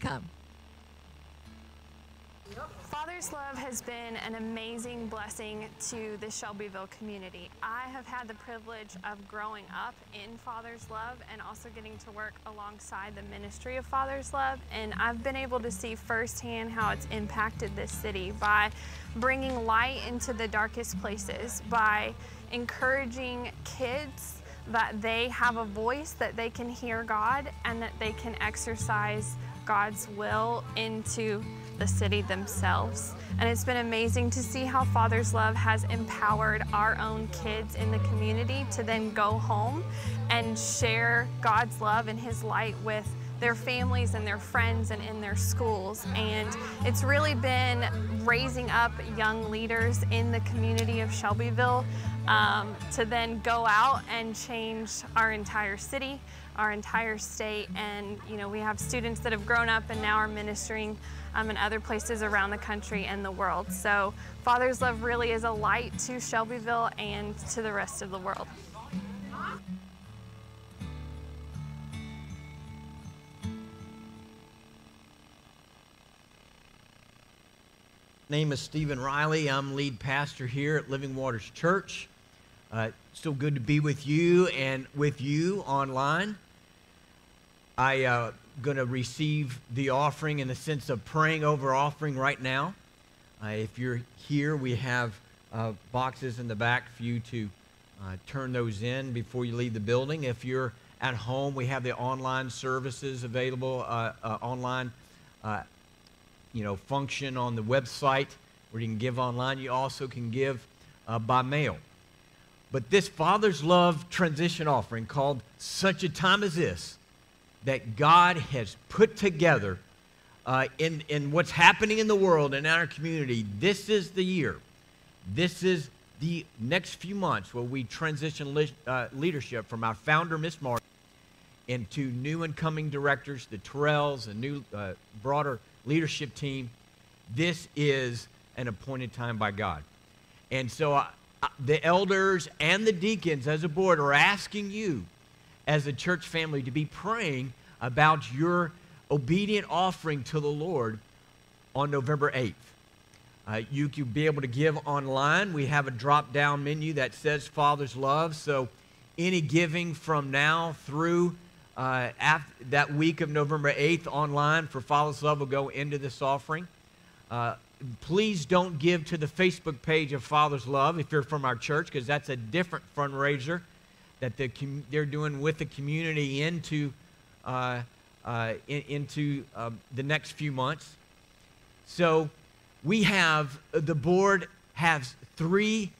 Come. Father's Love has been an amazing blessing to the Shelbyville community. I have had the privilege of growing up in Father's Love and also getting to work alongside the ministry of Father's Love. And I've been able to see firsthand how it's impacted this city by bringing light into the darkest places, by encouraging kids that they have a voice, that they can hear God, and that they can exercise God's will into the city themselves. And it's been amazing to see how Father's Love has empowered our own kids in the community to then go home and share God's love and His light with their families and their friends and in their schools. And it's really been raising up young leaders in the community of Shelbyville um, to then go out and change our entire city, our entire state. And, you know, we have students that have grown up and now are ministering um, in other places around the country and the world. So Father's Love really is a light to Shelbyville and to the rest of the world. name is Stephen Riley. I'm lead pastor here at Living Waters Church. Uh, still good to be with you and with you online. I uh, going to receive the offering in the sense of praying over offering right now. Uh, if you're here, we have uh, boxes in the back for you to uh, turn those in before you leave the building. If you're at home, we have the online services available, uh, uh, online you know, function on the website where you can give online. You also can give uh, by mail. But this Father's Love transition offering called Such a Time as This, that God has put together uh, in, in what's happening in the world and in our community, this is the year. This is the next few months where we transition le- uh, leadership from our founder, Miss Martin, into new and coming directors, the Terrells, a new, uh, broader leadership team. This is an appointed time by God. And so uh, uh, the elders and the deacons as a board are asking you as a church family to be praying about your obedient offering to the Lord on November 8th. Uh, you can be able to give online. We have a drop down menu that says Father's Love. So any giving from now through uh, that week of November 8th online for Father's Love will go into this offering. Uh, please don't give to the Facebook page of Father's Love if you're from our church, because that's a different fundraiser that the they're doing with the community into, uh, uh, in, into uh, the next few months. So we have, the board has three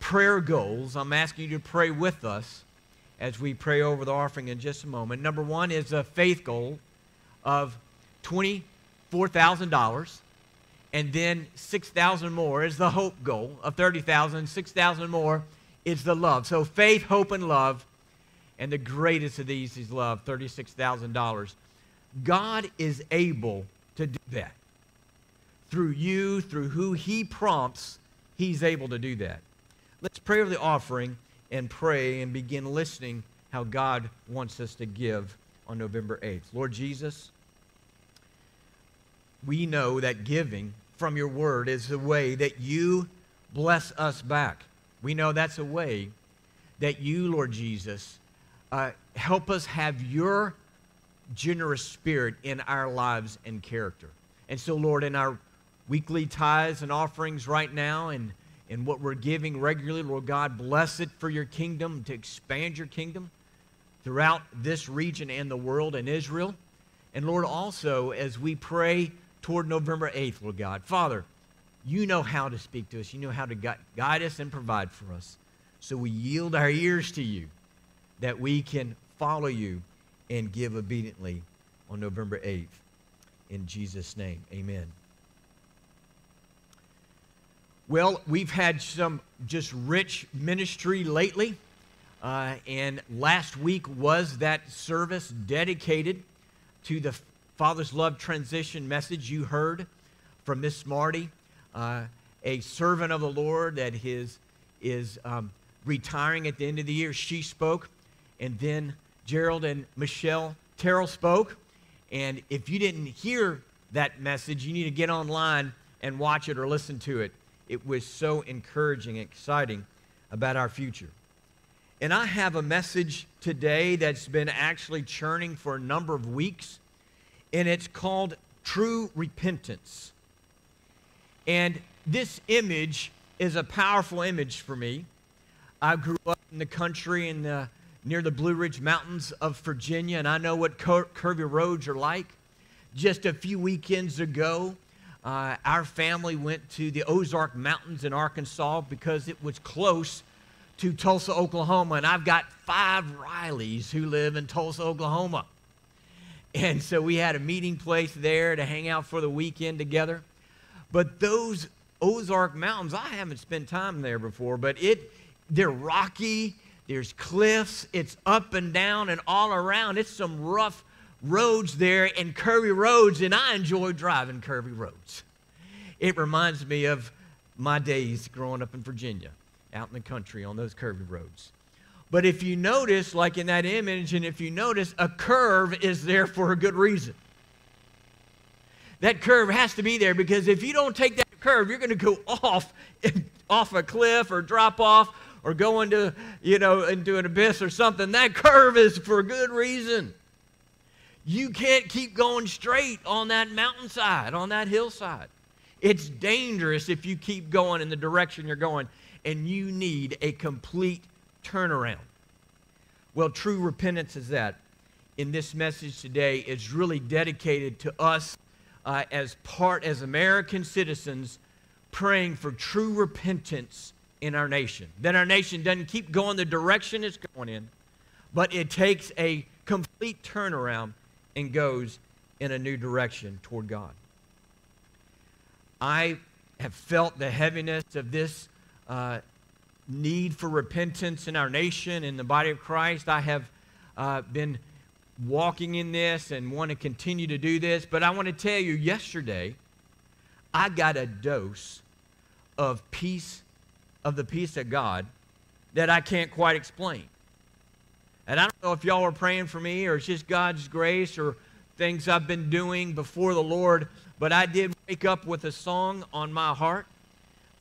prayer goals. I'm asking you to pray with us as we pray over the offering in just a moment. Number one is a faith goal of $24,000. And then 6,000 more is the hope goal of 30,000. 6,000 more is the love. So faith, hope, and love. And the greatest of these is love, $36,000. God is able to do that. Through you, through who He prompts, He's able to do that. Let's pray over the offering and pray and begin listening how God wants us to give on November 8th. Lord Jesus, we know that giving from your word is the way that you bless us back. We know that's a way that you, Lord Jesus, uh, help us have your generous spirit in our lives and character. And so, Lord, in our weekly tithes and offerings right now, and and what we're giving regularly. Lord God, bless it for your kingdom, to expand your kingdom throughout this region and the world and Israel. And Lord, also as we pray toward November 8th, Lord God, Father, you know how to speak to us, you know how to guide us and provide for us. So we yield our ears to you that we can follow you and give obediently on November 8th. In Jesus' name, amen. Well, we've had some just rich ministry lately. Uh, and last week was that service dedicated to the Father's Love transition message you heard from Miss Marty, uh, a servant of the Lord that his, is um, retiring at the end of the year. She spoke, and then Gerald and Michelle Terrell spoke. And if you didn't hear that message, you need to get online and watch it or listen to it. It was so encouraging, and exciting about our future. And I have a message today that's been actually churning for a number of weeks, and it's called True Repentance. And this image is a powerful image for me. I grew up in the country in the, near the Blue Ridge Mountains of Virginia, and I know what cur- curvy roads are like. Just a few weekends ago, uh, our family went to the Ozark Mountains in Arkansas because it was close to Tulsa, Oklahoma, and I've got five Rileys who live in Tulsa, Oklahoma. And so we had a meeting place there to hang out for the weekend together. But those Ozark Mountains, I haven't spent time there before, but it they're rocky, there's cliffs, it's up and down and all around. It's some rough roads there and curvy roads, and I enjoy driving curvy roads. It reminds me of my days growing up in Virginia, out in the country on those curvy roads. But if you notice, like in that image, and if you notice, a curve is there for a good reason. That curve has to be there because if you don't take that curve, you're going to go off, off a cliff or drop off or go into, you know, into an abyss or something. That curve is for good reason. You can't keep going straight on that mountainside, on that hillside. It's dangerous if you keep going in the direction you're going, and you need a complete turnaround. Well, true repentance is that. In this message today, is really dedicated to us uh, as part, as American citizens, praying for true repentance in our nation. Then our nation doesn't keep going the direction it's going in, but it takes a complete turnaround and goes in a new direction toward God. I have felt the heaviness of this uh, need for repentance in our nation, in the body of Christ. I have uh, been walking in this and want to continue to do this, but I want to tell you yesterday, I got a dose of peace, of the peace of God that I can't quite explain. And I don't know if y'all are praying for me or it's just God's grace or things I've been doing before the Lord, but I did wake up with a song on my heart,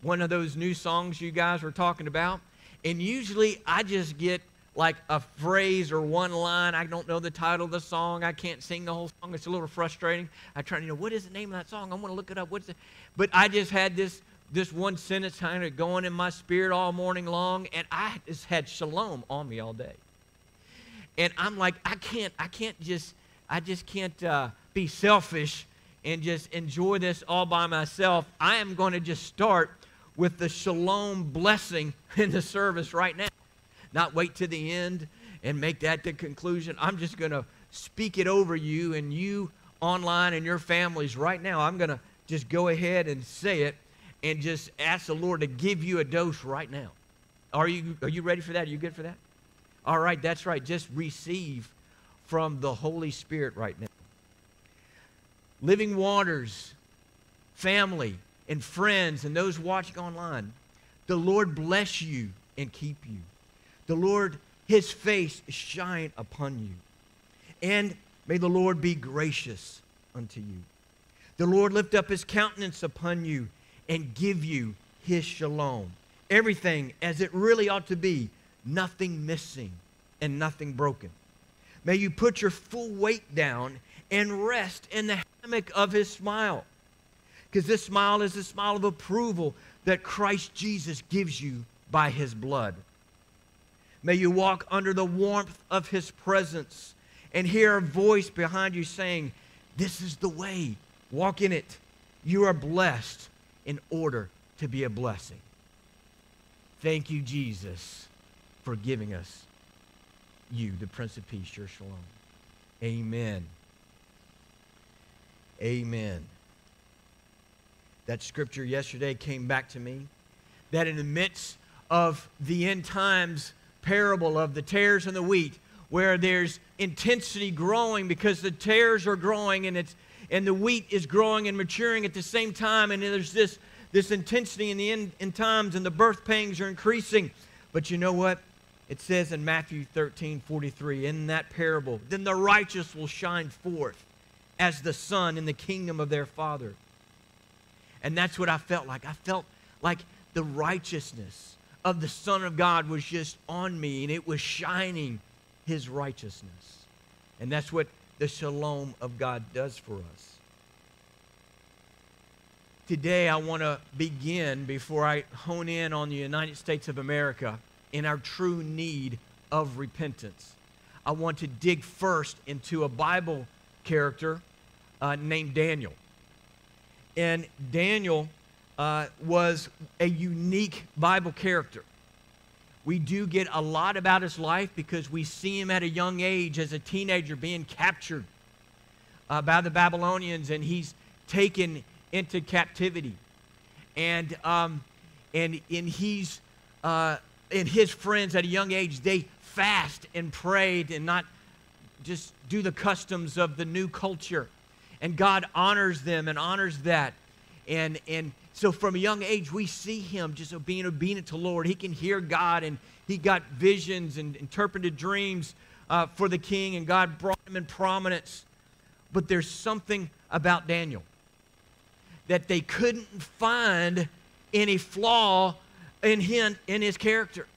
one of those new songs you guys were talking about. And usually I just get like a phrase or one line. I don't know the title of the song. I can't sing the whole song. It's a little frustrating. I try to you know what is the name of that song. I want to look it up. What's it? But I just had this this one sentence kind of going in my spirit all morning long, and I just had shalom on me all day. And I'm like, I can't, I can't just, I just can't uh, be selfish and just enjoy this all by myself. I am going to just start with the shalom blessing in the service right now not wait to the end and make that the conclusion. I'm just going to speak it over you and you online and your families right now. I'm going to just go ahead and say it and just ask the Lord to give you a dose right now. Are you, are you ready for that? Are you good for that? All right, that's right. Just receive from the Holy Spirit right now. Living Waters, family, and friends, and those watching online, the Lord bless you and keep you the Lord, his face shine upon you. And may the Lord be gracious unto you. The Lord lift up his countenance upon you and give you his shalom. Everything as it really ought to be, nothing missing and nothing broken. May you put your full weight down and rest in the hammock of his smile. Because this smile is the smile of approval that Christ Jesus gives you by his blood. May you walk under the warmth of his presence and hear a voice behind you saying, This is the way. Walk in it. You are blessed in order to be a blessing. Thank you, Jesus, for giving us you, the Prince of Peace, your shalom. Amen. Amen. That scripture yesterday came back to me that in the midst of the end times, parable of the tares and the wheat, where there's intensity growing because the tares are growing and it's and the wheat is growing and maturing at the same time, and there's this this intensity in the end in times, and the birth pangs are increasing. But you know what? It says in Matthew 13, 43, in that parable, then the righteous will shine forth as the sun in the kingdom of their father. And that's what I felt like. I felt like the righteousness of the Son of God was just on me and it was shining his righteousness. And that's what the shalom of God does for us. Today, I want to begin before I hone in on the United States of America in our true need of repentance. I want to dig first into a Bible character uh, named Daniel. And Daniel uh, was a unique Bible character. We do get a lot about his life because we see him at a young age as a teenager being captured uh, by the Babylonians and he's taken into captivity. And, um, and, and he's, uh, and his friends at a young age, they fast and prayed and not just do the customs of the new culture. And God honors them and honors that. And, and so from a young age, we see him just being obedient to Lord. He can hear God, and he got visions and interpreted dreams uh, for the king, and God brought him in prominence. But there's something about Daniel that they couldn't find any flaw in him in his character.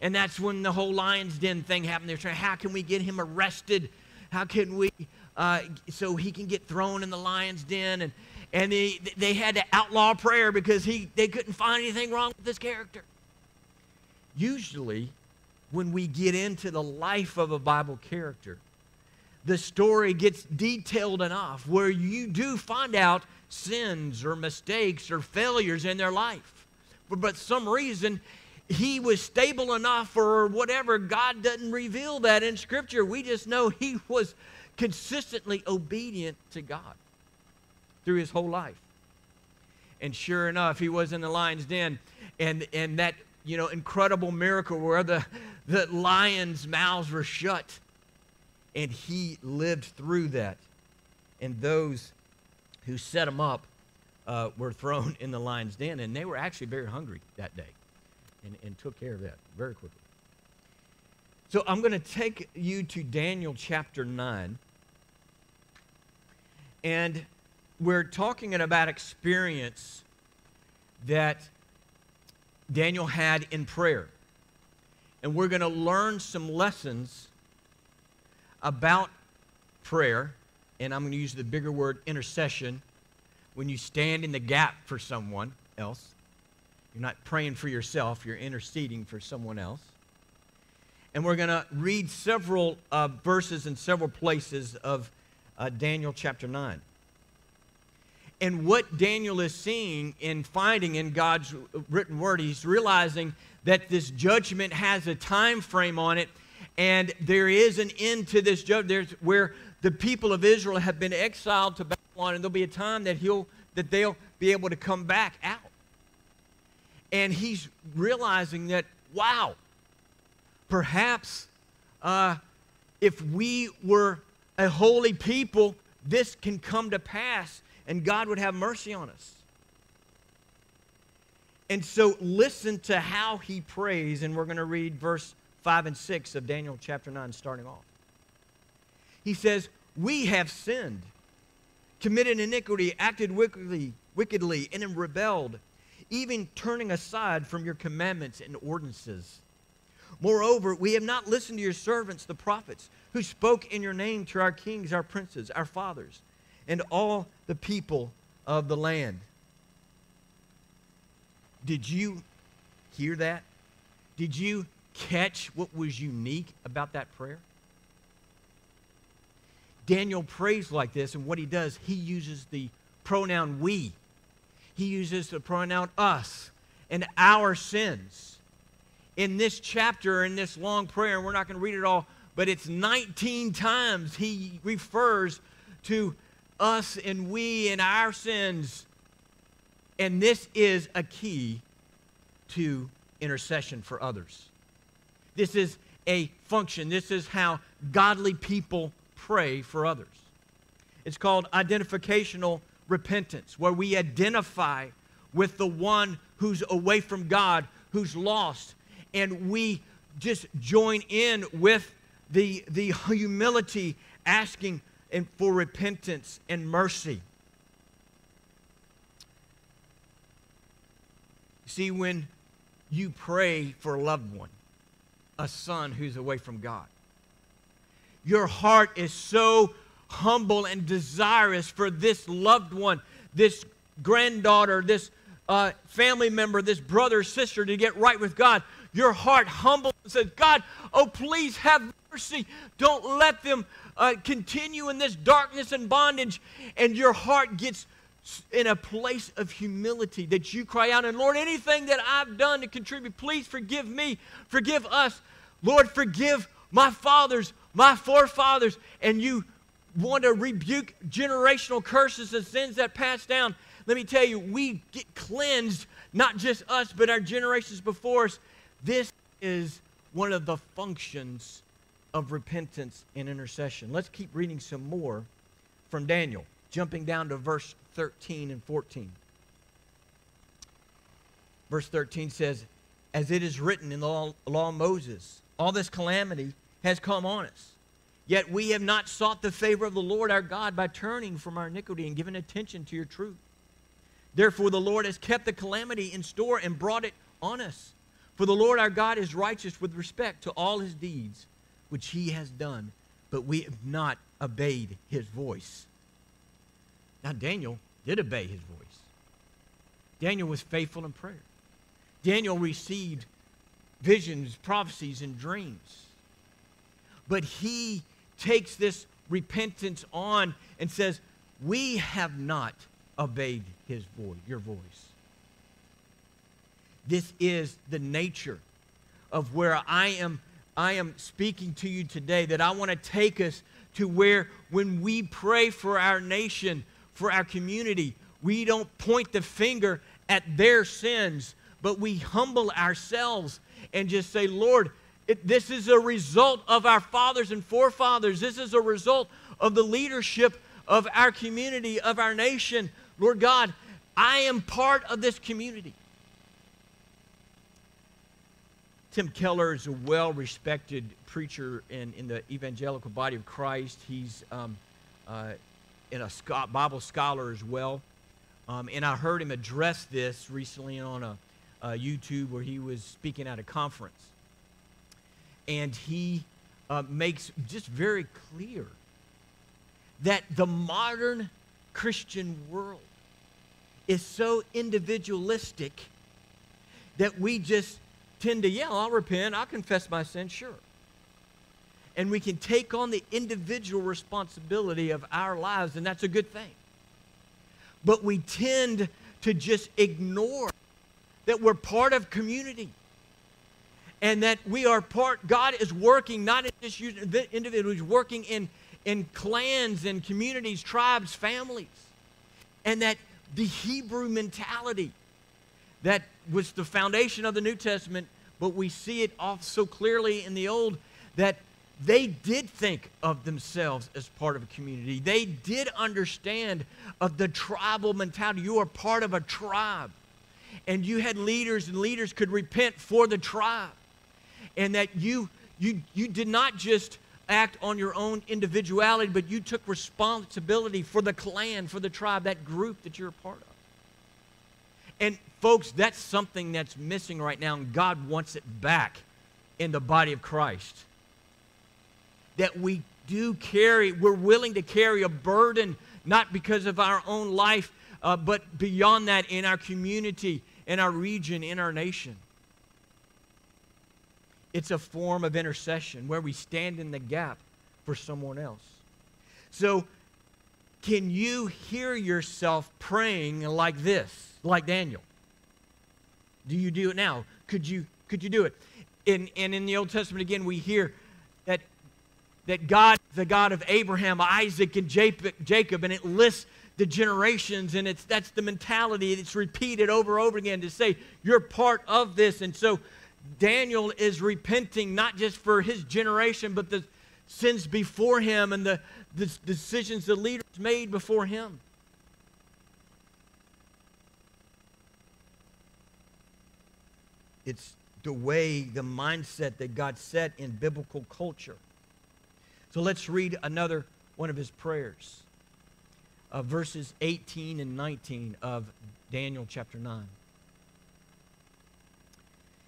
And that's when the whole lion's den thing happened. They're trying, how can we get him arrested? How can we, uh, so he can get thrown in the lion's den? And, and they, they had to outlaw prayer because he, they couldn't find anything wrong with this character. Usually, when we get into the life of a Bible character, the story gets detailed enough where you do find out sins or mistakes or failures in their life. But, but some reason, he was stable enough or whatever. God doesn't reveal that in Scripture. We just know he was consistently obedient to God through his whole life. And sure enough, he was in the lion's den. And, and that, you know, incredible miracle where the, the lions' mouths were shut. And he lived through that. And those who set him up uh, were thrown in the lion's den. And they were actually very hungry that day and, and took care of that very quickly. So I'm going to take you to Daniel chapter 9. And we're talking about experience that Daniel had in prayer. And we're going to learn some lessons about prayer. And I'm going to use the bigger word intercession when you stand in the gap for someone else. You're not praying for yourself, you're interceding for someone else. And we're going to read several uh, verses in several places of uh, Daniel chapter 9 and what Daniel is seeing and finding in God's written word, he's realizing that this judgment has a time frame on it, and there is an end to this judgment. There's where the people of Israel have been exiled to Babylon, and there'll be a time that he'll that they'll be able to come back out. And he's realizing that, wow, perhaps uh, if we were a holy people, this can come to pass and God would have mercy on us. And so listen to how he prays, and we're going to read verse 5 and 6 of Daniel chapter 9, starting off. He says, We have sinned, committed iniquity, acted wickedly, wickedly, and have rebelled, even turning aside from your commandments and ordinances. Moreover, we have not listened to your servants, the prophets, who spoke in your name to our kings, our princes, our fathers and all the people of the land. Did you hear that? Did you catch what was unique about that prayer? Daniel prays like this, and what he does, he uses the pronoun we. He uses the pronoun us and our sins. In this chapter, in this long prayer, and we're not going to read it all, but it's 19 times he refers to us and we and our sins. And this is a key to intercession for others. This is a function. This is how godly people pray for others. It's called identificational repentance, where we identify with the one who's away from God, who's lost, and we just join in with the, the humility asking and for repentance and mercy. See, when you pray for a loved one, a son who's away from God, your heart is so humble and desirous for this loved one, this granddaughter, this uh, family member, this brother, sister to get right with God. Your heart humble and says, God, oh, please have mercy. Don't let them uh, continue in this darkness and bondage. And your heart gets in a place of humility that you cry out, and Lord, anything that I've done to contribute, please forgive me, forgive us. Lord, forgive my fathers, my forefathers. And you want to rebuke generational curses and sins that pass down. Let me tell you, we get cleansed, not just us, but our generations before us. This is one of the functions of repentance and intercession. Let's keep reading some more from Daniel, jumping down to verse 13 and 14. Verse 13 says, As it is written in the law, law of Moses, all this calamity has come on us. Yet we have not sought the favor of the Lord our God by turning from our iniquity and giving attention to your truth. Therefore, the Lord has kept the calamity in store and brought it on us. For the Lord our God is righteous with respect to all his deeds which he has done, but we have not obeyed his voice. Now, Daniel did obey his voice. Daniel was faithful in prayer. Daniel received visions, prophecies, and dreams. But he takes this repentance on and says, We have not obeyed his voice, your voice. This is the nature of where I am I am speaking to you today that I want to take us to where when we pray for our nation, for our community, we don't point the finger at their sins, but we humble ourselves and just say, Lord, it, this is a result of our fathers and forefathers. This is a result of the leadership of our community, of our nation. Lord God, I am part of this community. Tim Keller is a well respected preacher in, in the evangelical body of Christ. He's um, uh, in a Bible scholar as well. Um, and I heard him address this recently on a, a, YouTube where he was speaking at a conference. And he uh, makes just very clear that the modern Christian world is so individualistic that we just tend to, yeah, I'll repent, I'll confess my sin, sure. And we can take on the individual responsibility of our lives, and that's a good thing. But we tend to just ignore that we're part of community and that we are part, God is working not in just individuals, He's working in, in clans and communities, tribes, families. And that the Hebrew mentality that was the foundation of the New Testament, but we see it off so clearly in the Old that they did think of themselves as part of a community. They did understand of the tribal mentality. You are part of a tribe. And you had leaders, and leaders could repent for the tribe. And that you you you did not just act on your own individuality, but you took responsibility for the clan, for the tribe, that group that you're a part of. And folks, that's something that's missing right now, and God wants it back in the body of Christ. That we do carry, we're willing to carry a burden, not because of our own life, uh, but beyond that in our community, in our region, in our nation. It's a form of intercession where we stand in the gap for someone else. So, can you hear yourself praying like this, like Daniel? Do you do it now? Could you could you do it? In, and in the Old Testament again, we hear that that God, the God of Abraham, Isaac, and Jacob, and it lists the generations, and it's that's the mentality. It's repeated over and over again to say you're part of this. And so Daniel is repenting not just for his generation, but the sins before him and the, the decisions the leaders made before him. It's the way, the mindset that God set in biblical culture. So let's read another one of his prayers, uh, verses 18 and 19 of Daniel chapter 9.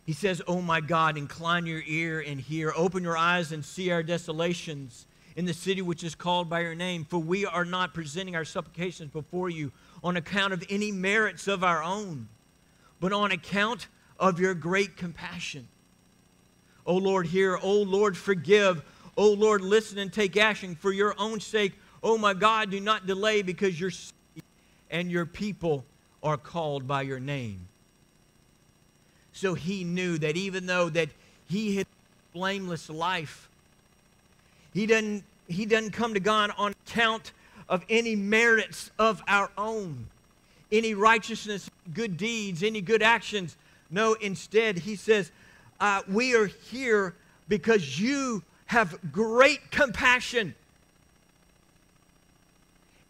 He says, Oh my God, incline your ear and hear. Open your eyes and see our desolations in the city which is called by your name. For we are not presenting our supplications before you on account of any merits of our own, but on account of your great compassion. O Lord, hear. O Lord, forgive. O Lord, listen and take action for your own sake. Oh my God, do not delay because your and your people are called by your name. So he knew that even though that he had blameless life, he doesn't, he doesn't come to God on account of any merits of our own, any righteousness, good deeds, any good actions. No, instead, he says, uh, We are here because you have great compassion.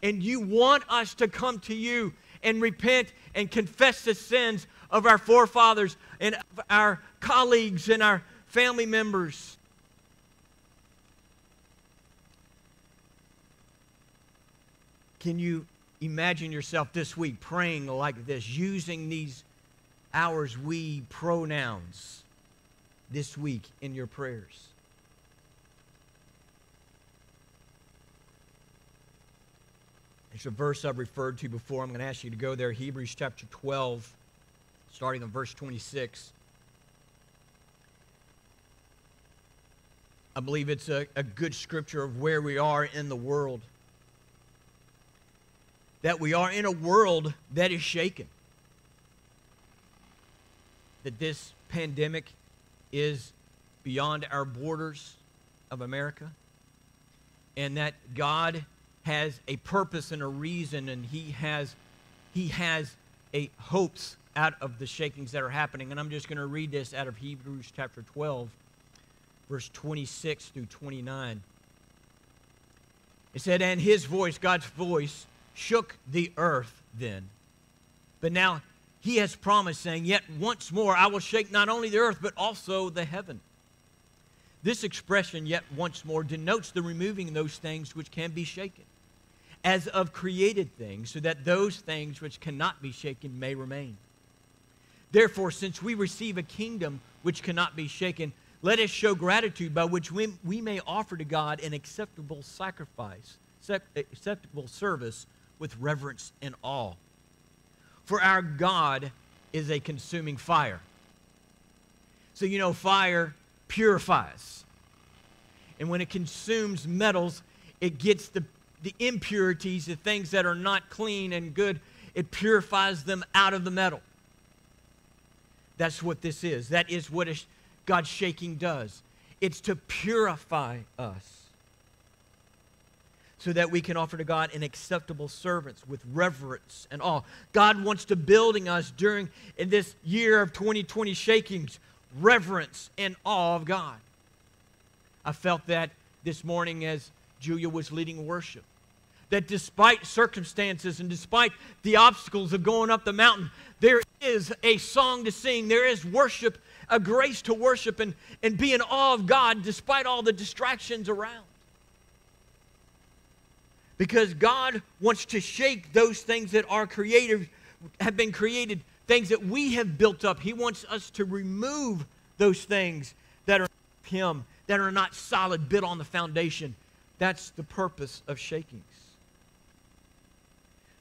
And you want us to come to you and repent and confess the sins of our forefathers and our colleagues and our family members. Can you imagine yourself this week praying like this, using these ours we pronouns this week in your prayers? It's a verse I've referred to before. I'm going to ask you to go there. Hebrews chapter 12, starting in verse 26. I believe it's a, a good scripture of where we are in the world. That we are in a world that is shaken. That this pandemic is beyond our borders of America. And that God has a purpose and a reason, and he has, he has a hopes out of the shakings that are happening. And I'm just going to read this out of Hebrews chapter 12, verse 26 through 29. It said, And his voice, God's voice, shook the earth then. But now he has promised, saying, Yet once more I will shake not only the earth, but also the heaven. This expression, yet once more, denotes the removing those things which can be shaken as of created things, so that those things which cannot be shaken may remain. Therefore, since we receive a kingdom which cannot be shaken, let us show gratitude by which we, we may offer to God an acceptable sacrifice, acceptable service with reverence and awe. For our God is a consuming fire. So, you know, fire purifies. And when it consumes metals, it gets the the impurities, the things that are not clean and good, it purifies them out of the metal. That's what this is. That is what God's shaking does. It's to purify us so that we can offer to God an acceptable service with reverence and awe. God wants to building us during in this year of 2020 shakings, reverence and awe of God. I felt that this morning as Julia was leading worship that despite circumstances and despite the obstacles of going up the mountain, there is a song to sing. There is worship, a grace to worship and, and be in awe of God despite all the distractions around. Because God wants to shake those things that are created, have been created, things that we have built up. He wants us to remove those things that are Him, that are not solid, built on the foundation. That's the purpose of shakings.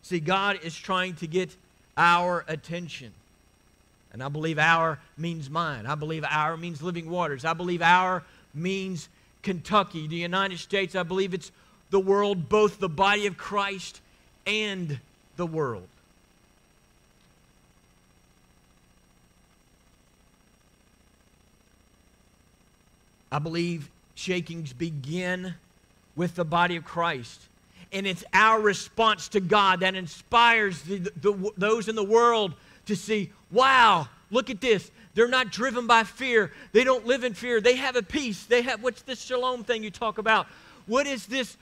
See, God is trying to get our attention. And I believe our means mine. I believe our means living waters. I believe our means Kentucky, the United States. I believe it's the world, both the body of Christ and the world. I believe shakings begin with the body of Christ and it's our response to God that inspires the, the, those in the world to see, wow, look at this. They're not driven by fear. They don't live in fear. They have a peace. They have, what's this shalom thing you talk about? What is this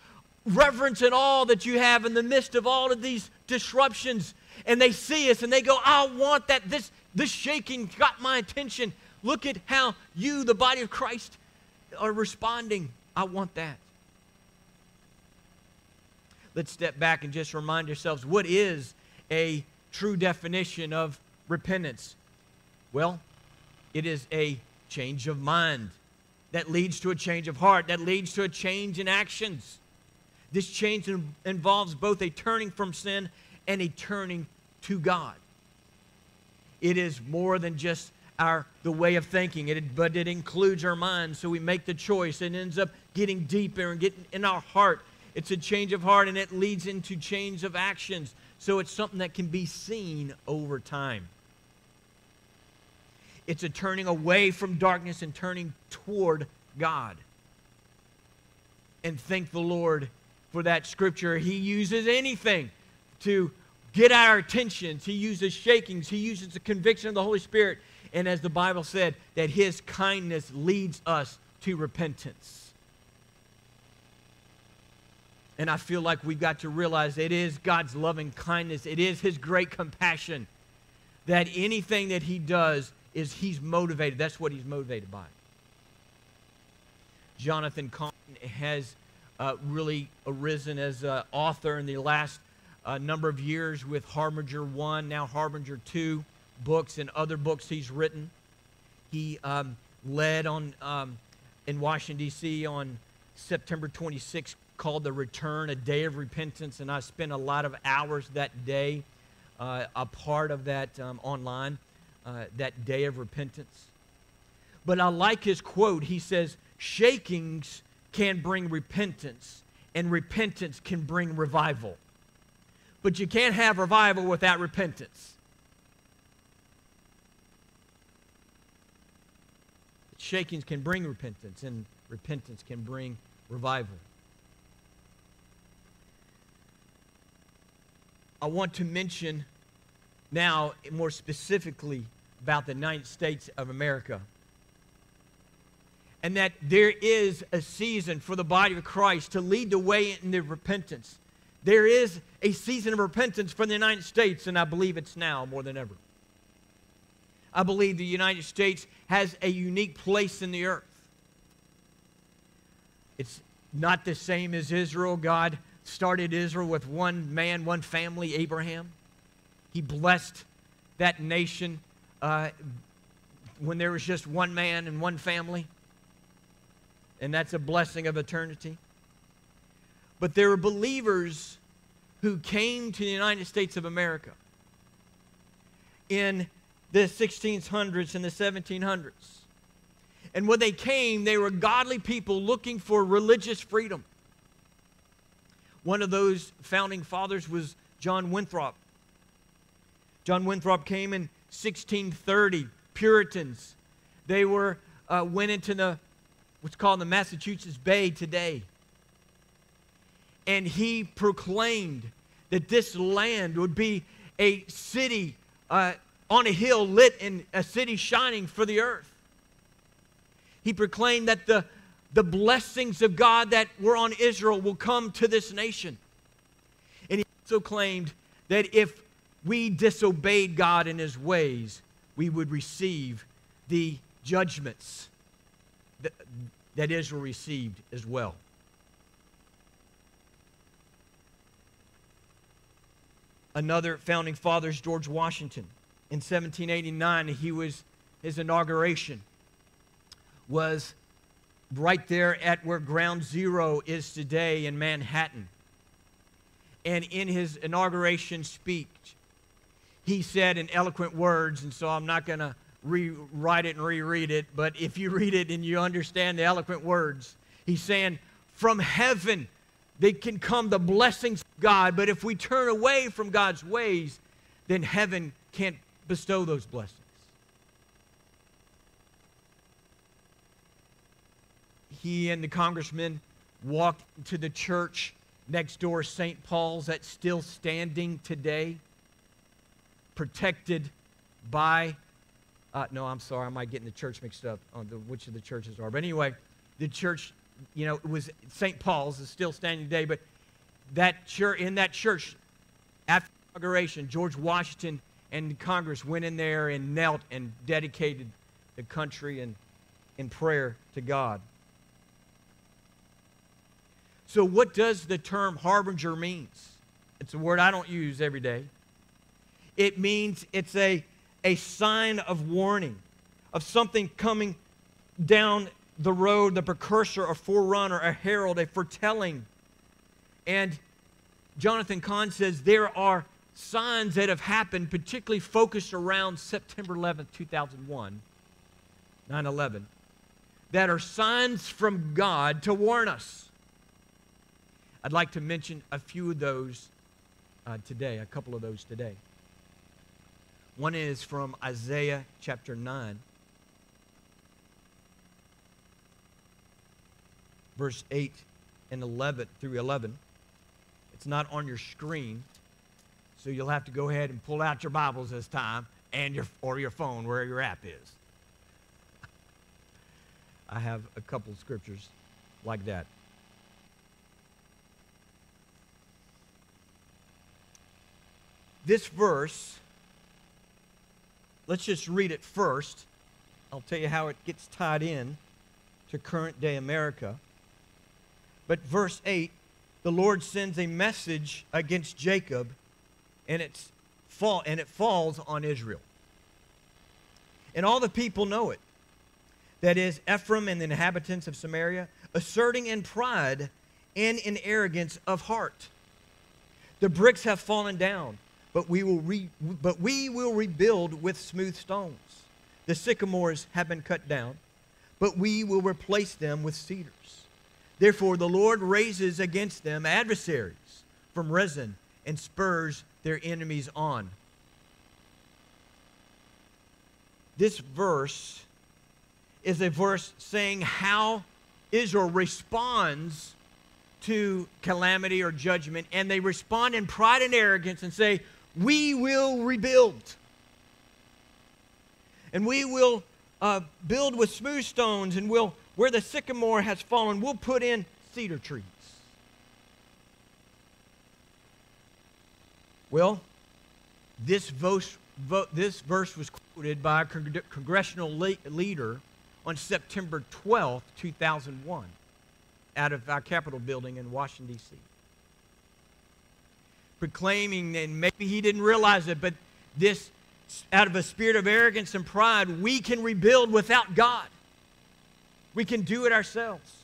reverence and awe that you have in the midst of all of these disruptions? And they see us and they go, I want that. This, this shaking got my attention. Look at how you, the body of Christ, are responding. I want that. let's step back and just remind ourselves what is a true definition of repentance? Well, it is a change of mind that leads to a change of heart, that leads to a change in actions. This change in- involves both a turning from sin and a turning to God. It is more than just our the way of thinking, it, but it includes our mind. So we make the choice. It ends up getting deeper and getting in our heart. It's a change of heart, and it leads into change of actions. So it's something that can be seen over time. It's a turning away from darkness and turning toward God. And thank the Lord for that scripture. He uses anything to get our attention. He uses shakings, He uses the conviction of the Holy Spirit. And as the Bible said, that His kindness leads us to repentance. And I feel like we've got to realize it is God's loving kindness, it is His great compassion that anything that He does is He's motivated. That's what He's motivated by. Jonathan Cahn has uh, really arisen as an author in the last uh, number of years with Harbinger 1, now Harbinger 2 books and other books he's written. He um, led on um, in Washington, D.C. on September 26th called The Return, a day of repentance, and I spent a lot of hours that day, uh, a part of that um, online, uh, that day of repentance. But I like his quote. He says, Shakings can bring repentance, and repentance can bring revival. But you can't have revival without repentance. Shakings can bring repentance, and repentance can bring revival. I want to mention now more specifically about the United States of America. And that there is a season for the body of Christ to lead the way into repentance. There is a season of repentance for the United States, and I believe it's now more than ever. I believe the United States has a unique place in the earth. It's not the same as Israel. God started Israel with one man, one family, Abraham. He blessed that nation uh, when there was just one man and one family. And that's a blessing of eternity. But there were believers who came to the United States of America in the 1600s and the 1700s. And when they came, they were godly people looking for religious freedom. One of those founding fathers was John Winthrop. John Winthrop came in 1630. Puritans. They were uh, went into the what's called the Massachusetts Bay today. And he proclaimed that this land would be a city uh, on a hill lit and a city shining for the earth. He proclaimed that the, the blessings of God that were on Israel will come to this nation. And he also claimed that if we disobeyed God in his ways, we would receive the judgments that, that Israel received as well. Another founding father is George Washington. In 1789, he was his inauguration was right there at where Ground Zero is today in Manhattan. And in his inauguration speech, he said in eloquent words, and so I'm not going to rewrite it and reread it, but if you read it and you understand the eloquent words, he's saying, From heaven, they can come the blessings of God, but if we turn away from God's ways, then heaven can't bestow those blessings. He and the congressman walked to the church next door, St. Paul's, that's still standing today protected by, uh, no, I'm sorry, I might get in the church mixed up on the, which of the churches are. But anyway, the church, you know, it was St. Paul's is still standing today, but that church, in that church, after the inauguration, George Washington and Congress went in there and knelt and dedicated the country and in prayer to God. So, what does the term harbinger means? It's a word I don't use every day. It means it's a, a sign of warning, of something coming down the road, the precursor, a forerunner, a herald, a foretelling. And Jonathan Cahn says there are signs that have happened, particularly focused around September 11th, 2001, 9 11, that are signs from God to warn us. I'd like to mention a few of those uh, today, a couple of those today. One is from Isaiah chapter 9, verse 8 and 11 through 11. It's not on your screen, so you'll have to go ahead and pull out your Bibles this time and your or your phone where your app is. I have a couple scriptures like that. This verse, let's just read it first. I'll tell you how it gets tied in to current day America. But verse 8, the Lord sends a message against Jacob, and, it's fall, and it falls on Israel. And all the people know it. That is, Ephraim and the inhabitants of Samaria, asserting in pride and in arrogance of heart. The bricks have fallen down but we will, re, but we will rebuild with smooth stones. The sycamores have been cut down, but we will replace them with cedars. Therefore, the Lord raises against them adversaries from Rezin and spurs their enemies on. This verse is a verse saying how Israel responds to calamity or judgment, and they respond in pride and arrogance and say, we will rebuild. And we will uh, build with smooth stones, and we'll, where the sycamore has fallen, we'll put in cedar trees. Well, this verse, this verse was quoted by a congressional leader on September 12, 2001, out of our Capitol building in Washington, D.C proclaiming, and maybe he didn't realize it, but this, out of a spirit of arrogance and pride, we can rebuild without God. We can do it ourselves.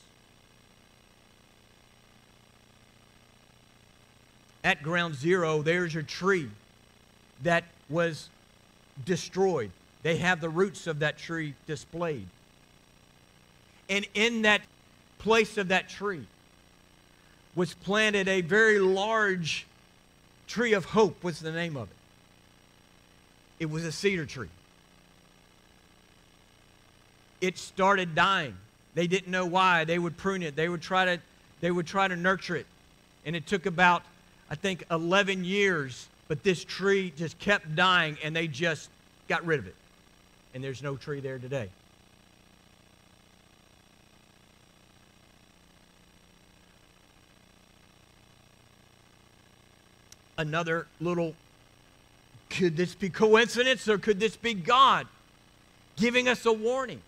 At ground zero, there's a tree that was destroyed. They have the roots of that tree displayed. And in that place of that tree was planted a very large Tree of Hope was the name of it. It was a cedar tree. It started dying. They didn't know why. They would prune it. They would try to they would try to nurture it. And it took about I think 11 years, but this tree just kept dying and they just got rid of it. And there's no tree there today. Another little could this be coincidence or could this be God giving us a warning?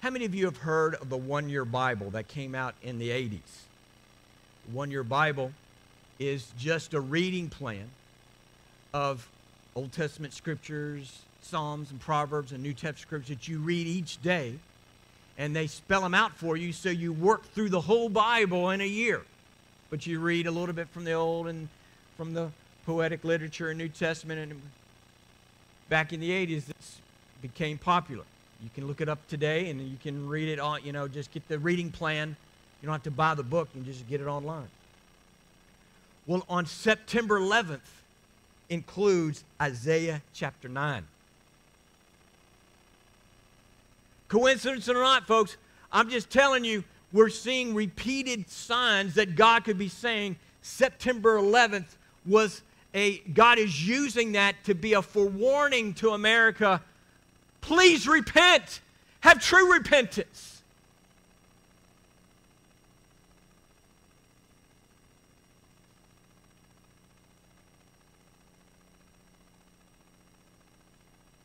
How many of you have heard of the one year Bible that came out in the 80s? One year Bible is just a reading plan of Old Testament scriptures, Psalms and Proverbs and New Testament scriptures that you read each day, and they spell them out for you so you work through the whole Bible in a year. But you read a little bit from the Old and from the poetic literature and New Testament. And back in the 80s, this became popular. You can look it up today and you can read it on, you know, just get the reading plan. You don't have to buy the book, you just get it online. Well, on September 11th includes Isaiah chapter 9. Coincidence or not, folks, I'm just telling you, we're seeing repeated signs that God could be saying September 11th was a God is using that to be a forewarning to America. Please repent. Have true repentance.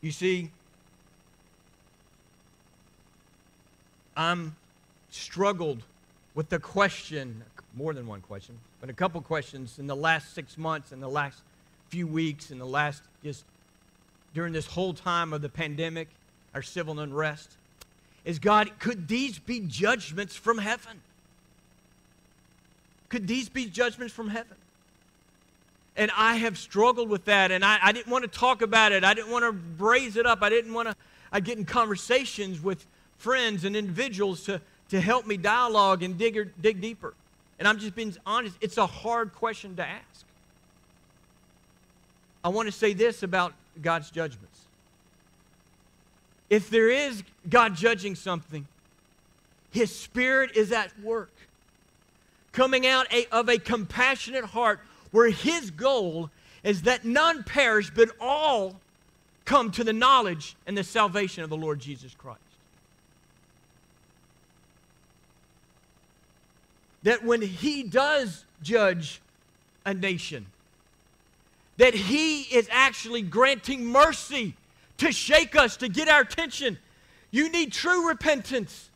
You see, I'm struggled with the question, more than one question, but a couple questions in the last six months, in the last few weeks, in the last just during this whole time of the pandemic, our civil unrest, is God, could these be judgments from heaven? Could these be judgments from heaven? And I have struggled with that, and I, I didn't want to talk about it. I didn't want to raise it up. I didn't want to. I get in conversations with friends and individuals to, to help me dialogue and dig, dig deeper. And I'm just being honest, it's a hard question to ask. I want to say this about God's judgments. If there is God judging something, His Spirit is at work, coming out of a compassionate heart where His goal is that none perish, but all come to the knowledge and the salvation of the Lord Jesus Christ. That when He does judge a nation, that He is actually granting mercy to shake us, to get our attention. You need true repentance.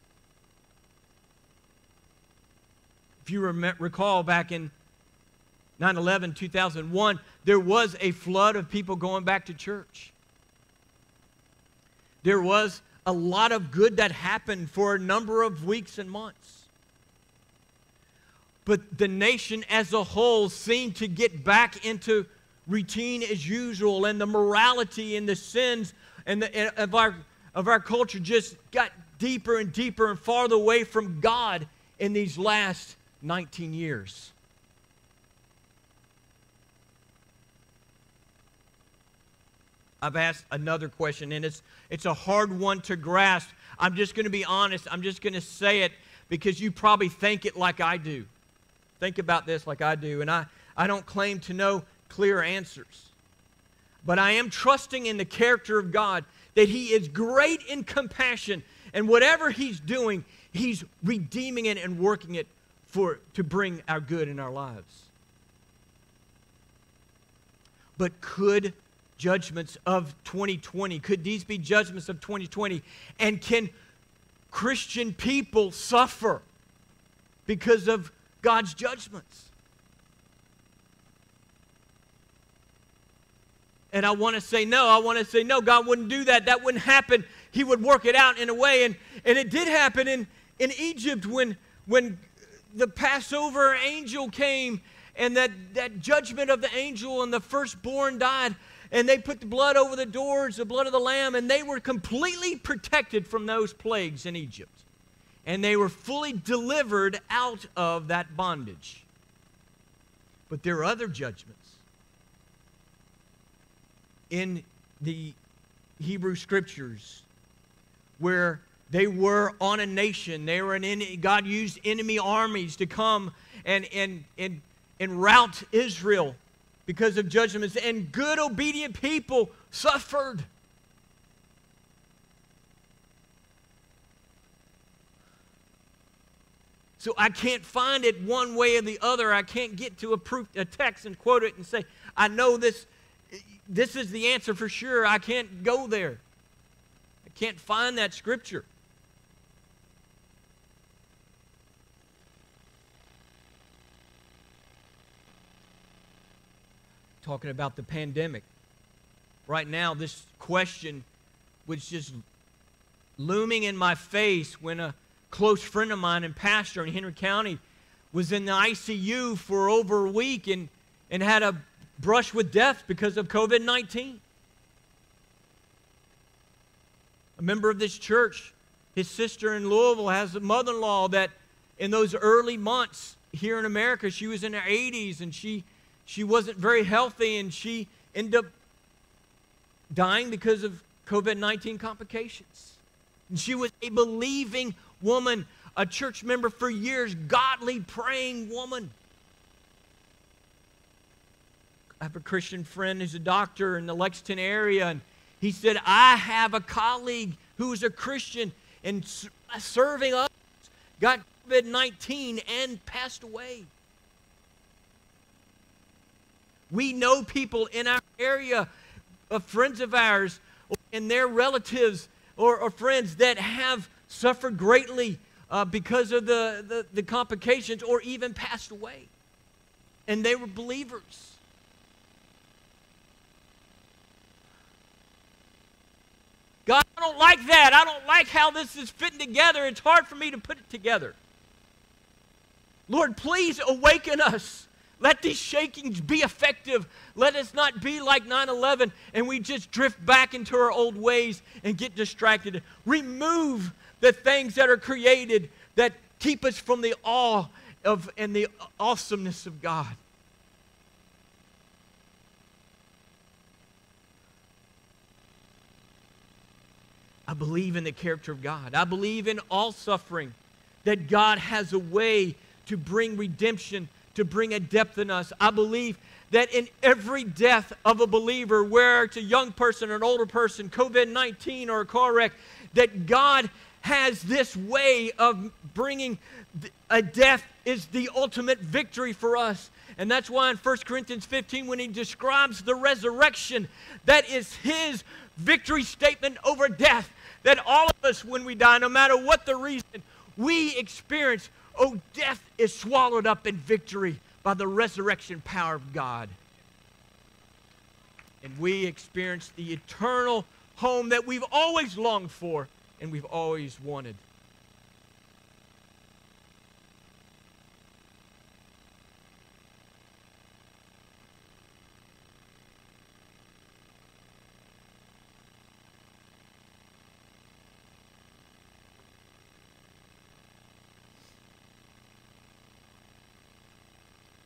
If you rem- recall back in 9 11, 2001, there was a flood of people going back to church. There was a lot of good that happened for a number of weeks and months. But the nation as a whole seemed to get back into routine as usual, and the morality and the sins and the, of, our, of our culture just got deeper and deeper and farther away from God in these last 19 years. I've asked another question, and it's, it's a hard one to grasp. I'm just going to be honest. I'm just going to say it because you probably think it like I do. Think about this like I do. And I, I don't claim to know clear answers. But I am trusting in the character of God that He is great in compassion, and whatever He's doing, He's redeeming it and working it for, to bring our good in our lives. But could judgments of 2020, could these be judgments of 2020? And can Christian people suffer because of God's judgments? And I want to say no. I want to say no. God wouldn't do that. That wouldn't happen. He would work it out in a way. And, and it did happen in, in Egypt when, when the Passover angel came and that, that judgment of the angel and the firstborn died. And they put the blood over the doors, the blood of the lamb, and they were completely protected from those plagues in Egypt. And they were fully delivered out of that bondage. But there are other judgments in the Hebrew scriptures where they were on a nation. They were an God used enemy armies to come and, and, and, and rout Israel because of judgments. And good, obedient people suffered. So I can't find it one way or the other. I can't get to a proof, a text and quote it and say, I know this this is the answer for sure. I can't go there. I can't find that scripture. Talking about the pandemic. Right now, this question was just looming in my face when a close friend of mine and pastor in Henry County was in the ICU for over a week and, and had a brush with death because of COVID 19. A member of this church, his sister in Louisville, has a mother in law that in those early months here in America, she was in her 80s and she, she wasn't very healthy and she ended up dying because of COVID 19 complications. And she was a believing woman, a church member for years, godly, praying woman. I have a Christian friend who's a doctor in the Lexington area, and he said, I have a colleague who is a Christian and uh, serving others, got COVID 19 and passed away. We know people in our area, of friends of ours, and their relatives or, or friends that have suffered greatly uh, because of the, the, the complications or even passed away. And they were believers. God, I don't like that. I don't like how this is fitting together. It's hard for me to put it together. Lord, please awaken us. Let these shakings be effective. Let us not be like 9 11 and we just drift back into our old ways and get distracted. Remove the things that are created that keep us from the awe of and the awesomeness of God. I believe in the character of God. I believe in all suffering, that God has a way to bring redemption, to bring a depth in us. I believe that in every death of a believer, where it's a young person or an older person, COVID 19 or a car wreck, that God has this way of bringing a death is the ultimate victory for us. And that's why in 1 Corinthians 15, when he describes the resurrection, that is his victory statement over death that all of us, when we die, no matter what the reason, we experience, oh, death is swallowed up in victory by the resurrection power of God. And we experience the eternal home that we've always longed for and we've always wanted.